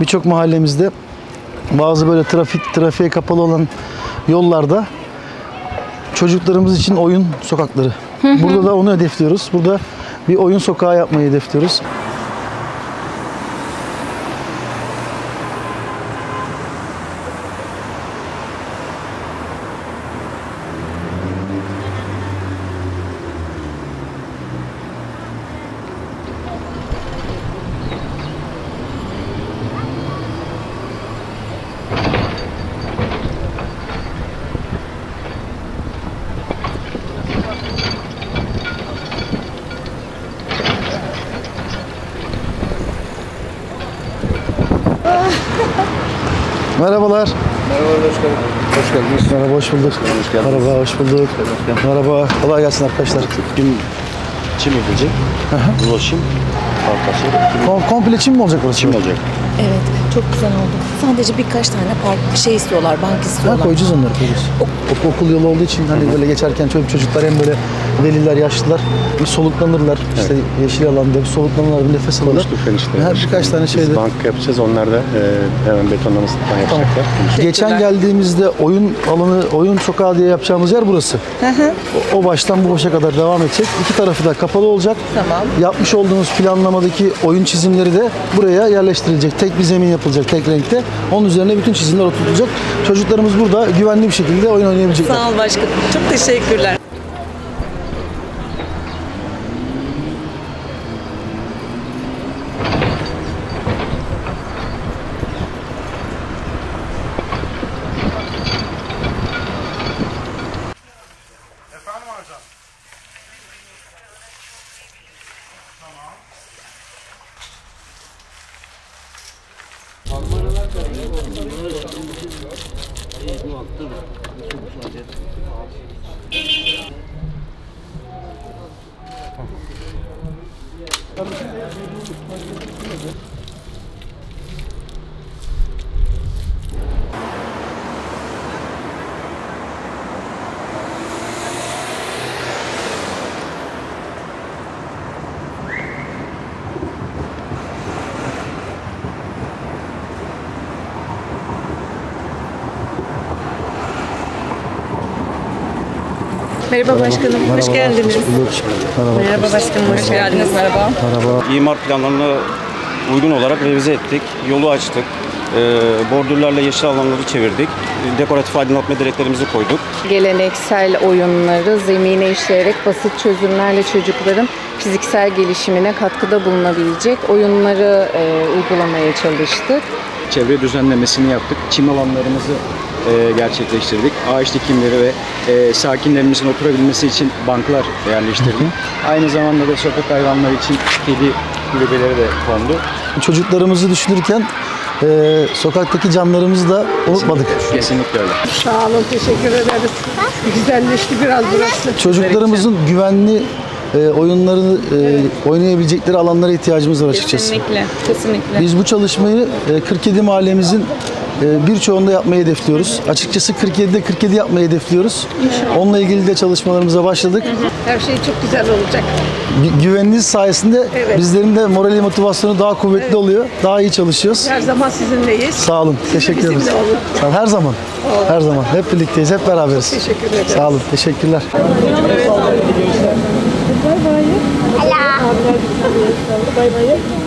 birçok mahallemizde bazı böyle trafik trafiğe kapalı olan yollarda çocuklarımız için oyun sokakları. Burada da onu hedefliyoruz. Burada bir oyun sokağı yapmayı hedefliyoruz. Merhabalar. Merhaba başkanım. Hoş geldiniz. Merhaba, hoş bulduk. Hoş geldiniz. Merhaba, hoş bulduk. Merhaba, kolay gelsin arkadaşlar. Gün çim edilecek. Ulaşım halkası. Kom- komple çim mi olacak burası? Çim olacak. Evet, çok güzel oldu. Sadece birkaç tane park şey istiyorlar, bank Ha, istiyorlar. koyacağız onları koyacağız. Ok- okul yolu olduğu için hani böyle geçerken çocuk çocuklar hem böyle veliler, yaşlılar bir soluklanırlar. İşte yeşil alanda bir soluklanırlar, bir nefes alırlar. Konuştuk enişte. Her birkaç tane Biz şeyde. bank yapacağız. Onlar da e, hemen betonlamasını falan yapacaklar. Konuştuk. Geçen geldiğimizde oyun alanı, oyun sokağı diye yapacağımız yer burası. O, o baştan bu başa kadar devam edecek. İki tarafı da kapalı olacak. Tamam. Yapmış olduğumuz planlamadaki oyun çizimleri de buraya yerleştirilecek. Tek bir zemin yapılacak, tek renkte. Onun üzerine bütün çizimler oturtulacak. Çocuklarımız burada güvenli bir şekilde oyun oynayabilecekler. Sağ ol başkanım. Çok teşekkürler. Tamam. Merhaba başkanım, hoş geldiniz. Merhaba. Merhaba başkanım, hoş geldiniz. Merhaba. Merhaba. İmar planlarına uygun olarak revize ettik. Yolu açtık. Ee, bordürlerle yeşil alanları çevirdik. Dekoratif aydınlatma direklerimizi koyduk. geleneksel oyunları zemine işleyerek basit çözümlerle çocukların fiziksel gelişimine katkıda bulunabilecek oyunları e, uygulamaya çalıştık. Çevre düzenlemesini yaptık. Çim alanlarımızı e, gerçekleştirdik. Ağaç dikimleri ve e, sakinlerimizin oturabilmesi için banklar yerleştirdik. Aynı zamanda da sokak hayvanları için kedi kulübeleri de kondu. Çocuklarımızı düşünürken e, sokaktaki canlarımızı da unutmadık. Kesinlikle öyle. Sağ olun, teşekkür ederiz. Güzelleşti biraz burası. Çocuklarımızın güvenli e, oyunlarını e, oynayabilecekleri alanlara ihtiyacımız var açıkçası. Kesinlikle, kesinlikle. Biz bu çalışmayı e, 47 mahallemizin e, birçoğunda yapmayı hedefliyoruz. Açıkçası 47'de 47 yapmayı hedefliyoruz. Onunla ilgili de çalışmalarımıza başladık. Her şey çok güzel olacak. Gü- Güveniniz sayesinde Evet. bizlerin de morali motivasyonu daha kuvvetli oluyor. Daha iyi çalışıyoruz. Her zaman sizinleyiz. Sağ olun. Teşekkür ederiz. Sağ olun. Her zaman. Her zaman. Hep birlikteyiz. Hep beraberiz. Teşekkür ederiz. Sağ olun. Teşekkürler. Bay bay.